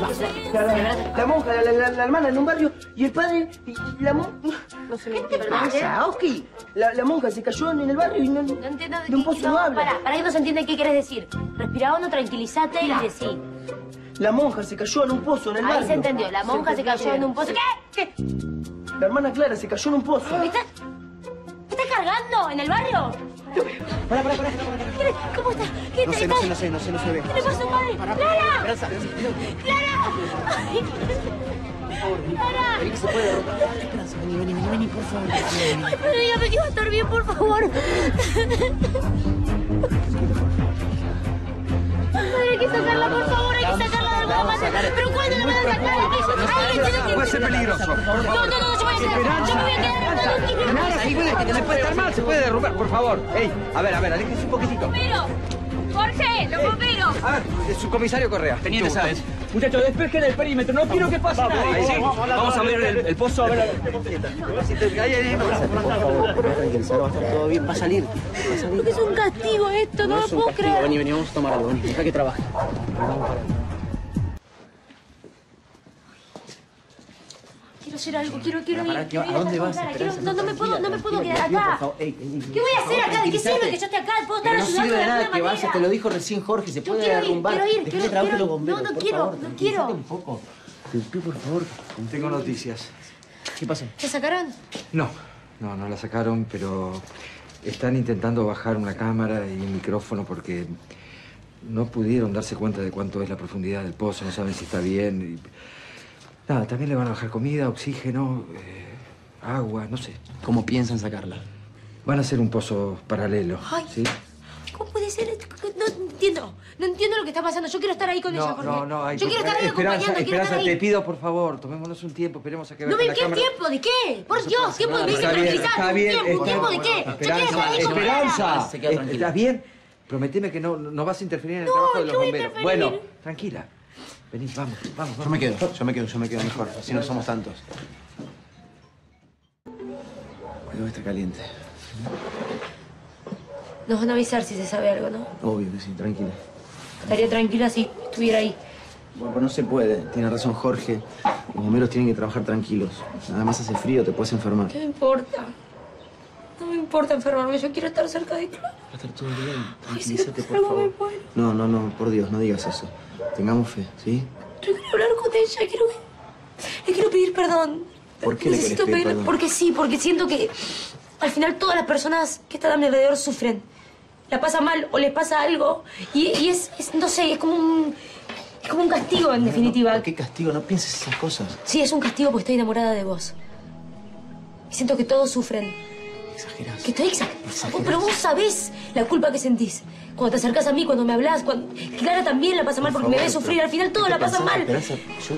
La, monja, la, la- la hermana en un barrio y el padre y la monja. No se ¿Qué te pasa, Oski? La, monja se cayó en el barrio y no, No entiendo de un pozo no, habla. Para, para que no se entiende qué quieres decir. Respira hondo, tranquilízate y decí. La monja se cayó en un pozo en el Ahí barrio. se entendió. La monja se cayó en un pozo. ¿Qué? ¿Qué? La hermana Clara se cayó en un pozo. ¿Me estás, me estás cargando en el barrio? Pará, pará, pará. ¿Qué- ¿Cómo está? ¿Qué No te- sé, no sé, no sé, no sé, no se ve. ¿Qué le tu padre? ¡Clara! ¡Clara! ¡Clara! Vení que se puede romper. Esperanza, vení, vení, vení, vení, por favor. Ay, pero dígame que va a estar bien, por favor. Ay, hay que sacarla, por favor, ¿Pero cuándo la van a sacar? Le tiene que- Puede ser peligroso. No, no, no, no se puede hacer. Yo me voy a quedar Esperanza, ahí puede, se puede estar mal, se puede derrumbar, por favor. Ey, a ver, a ver, aléjese un poquitito. ¡Jorge, los bomberos! A ver, es su comisario Correa. Teniente. Sáenz. Muchachos, despejen el perímetro. No quiero que pase nada. Vamos a ver el, el pozo. A ver. Por va a estar todo bien, va a salir. Va a salir. Porque es un castigo esto, no, No lo es un puedo castigo, creer. vení, vení, vamos a tomar algo, vení, deja que trabaje. Hacer algo, quiero, quiero ir. ¿A ir dónde vas, No, no me puedo, no me puedo quedar acá. por favor. Ey, ey, ey, ¿Qué voy a hacer favor, acá? ¿De qué sirve que yo esté acá? Puedo estar ayudando sirve de alguna manera. te lo dijo recién Jorge, se puede quiero ir, derrumbar. quiero ir, quiero- bomberos, no, no por quiero, favor, no quiero. un poco. Por favor. Tengo noticias. ¿Qué pasó? ¿Te sacaron? No, no, no la sacaron, pero están intentando bajar una cámara y un micrófono porque no pudieron darse cuenta de cuánto es la profundidad del pozo, no saben si está bien. y- Nada, también le van a bajar comida, oxígeno, eh, agua, no sé. ¿Cómo piensan sacarla? Van a hacer un pozo paralelo, Ay. ¿sí? ¿Cómo puede ser esto? No entiendo. No entiendo lo que está pasando. Yo quiero estar ahí con ella, No, Jorge. no, no. hay- Yo quiero estar ahí Esperanza, acompañando, quiero Esperanza, estar te ahí. pido, por favor, tomémonos un tiempo, esperemos a que No me la qué cámara. tiempo, ¿de qué? Por Dios, tiempo de me bien, tranquilizar. bien. ¿Tiempo, está- tiempo de qué? Yo quiero estar Esperanza. Esperanza. Se queda tranquila. ¿Estás bien? Prometeme que no, no vas a interferir en el No, trabajo de los ¿qué voy a bomberos. interferir? Bueno, tranquila. Vení, vamos, vamos, Yo vamos. me quedo, yo me quedo, yo me quedo mejor. Así no somos tantos. Bueno, está caliente. Nos van a avisar si se sabe algo, ¿no? Obvio que sí, tranquila. Estaría tranquila si estuviera ahí. Bueno, pero no se puede. Tiene razón Jorge. Los bomberos tienen que trabajar tranquilos. Nada más hace frío, te puedes enfermar. ¿Qué me importa? No me importa enfermarme, yo quiero estar cerca de Clara. Va a estar todo bien. Tranquilízate, por favor. No, no, no, por Dios, no digas eso. Tengamos fe, ¿sí? Yo quiero hablar con ella, quiero. Le quiero pedir perdón. ¿Por qué le Necesito pedir perdón? Porque sí, porque siento que al final todas las personas que están a mi alrededor sufren. La pasan mal o les pasa algo. Y, y es, es, no sé, es como un... Es como un castigo, en definitiva. ¿Por qué castigo? No pienses esas cosas. Sí, es un castigo porque estoy enamorada de vos. Y siento que todos sufren. Exagerás. Que estoy exa- Exagerás. Pero vos sabés la culpa que sentís. Cuando te acercás a mí, cuando me hablas, cuando... Clara también la pasa mal porque me ve sufrir. Al final todos la pasan mal. Esperanza, yo...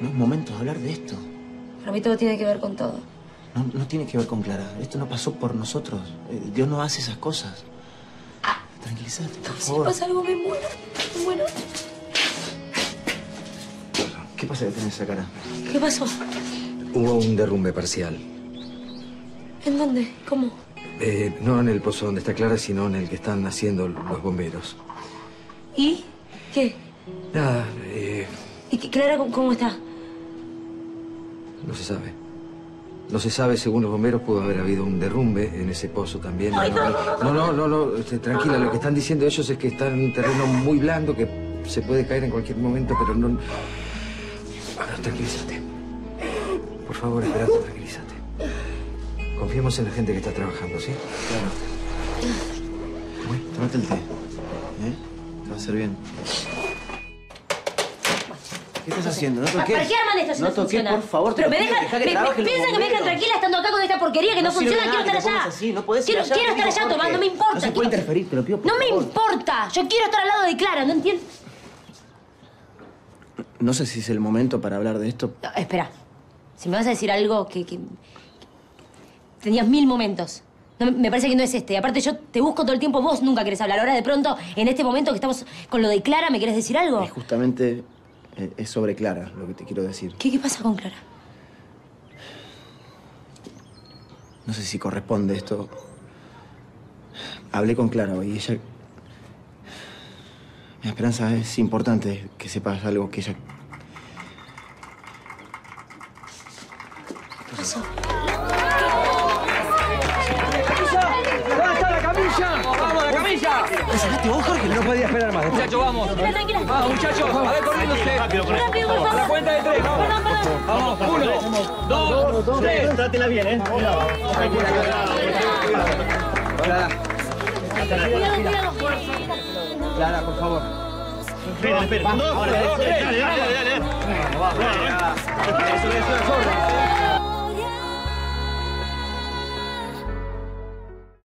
No es momento de hablar de esto. Para mí todo tiene que ver con todo. No, no tiene que ver con Clara. Esto no pasó por nosotros. Eh, Dios no hace esas cosas. Tranquilízate, por Si favor. pasa algo me muero. Me muero. ¿Qué pasa que tenés esa cara? ¿Qué pasó? Hubo un derrumbe parcial. ¿En dónde? ¿Cómo? Eh, no en el pozo donde está Clara, sino en el que están haciendo los bomberos. ¿Y? ¿Qué? Nada, eh, ¿Y qué- Clara cómo- está? no se sabe. No se sabe, según los bomberos, pudo haber habido un derrumbe en ese pozo también. Ay, no, no, no, no, no, este, tranquila, lo que están diciendo ellos es que está en un terreno muy blando, que se puede caer en cualquier momento, pero no... Ahora, tranquilízate. Por favor, Esperanza, tranquilízate. Confiemos en la gente que está trabajando, ¿sí? Bueno, tómate el té. ¿Eh? Te va a hacer bien. ¿Qué estás haciendo? No toques. ¿Para qué arman esto si no, No toques, funciona? por favor. te Pero me pido, dejan... dejá que me- piensan que me dejan tranquila estando acá con esta porquería que no, No funciona. Quiero estar allá. así, no podés ir quiero, allá, quiero estar allá Jorge. tomando, me importa. No se puede interferir, te lo pido, por No me importa. Yo quiero estar al lado de Clara, ¿no entiendes? No sé si es el momento para hablar de esto. No, espera. Si me vas a decir algo que, que- Tenías mil momentos. No, me- parece que no es este. Aparte, yo te busco todo el tiempo, vos nunca querés hablar. Ahora, de pronto, en este momento que estamos con lo de Clara, ¿me querés decir algo? Y justamente eh, es sobre Clara lo que te quiero decir. ¿Qué, qué pasa con Clara? No sé si corresponde esto. Hablé con Clara hoy y ella Esperanza, es importante que sepas algo que ella... ¿Qué pasó? ¿La sacaste vos, Jorge? No podía esperar más. Muchachos, vamos. Tranquila, tranquila. Vamos, muchachos. A ver, corriéndose. Rápido, por A la favor. cuenta de tres, vamos. Perdón, perdón. Vamos, uno, dos, tres. Trátela bien, ¿eh? Hola. Cuidado. Clara, por favor. Espera, espera. Dos, Ahora, dos, tres. dale, dale, dale. Eso es las órdenes.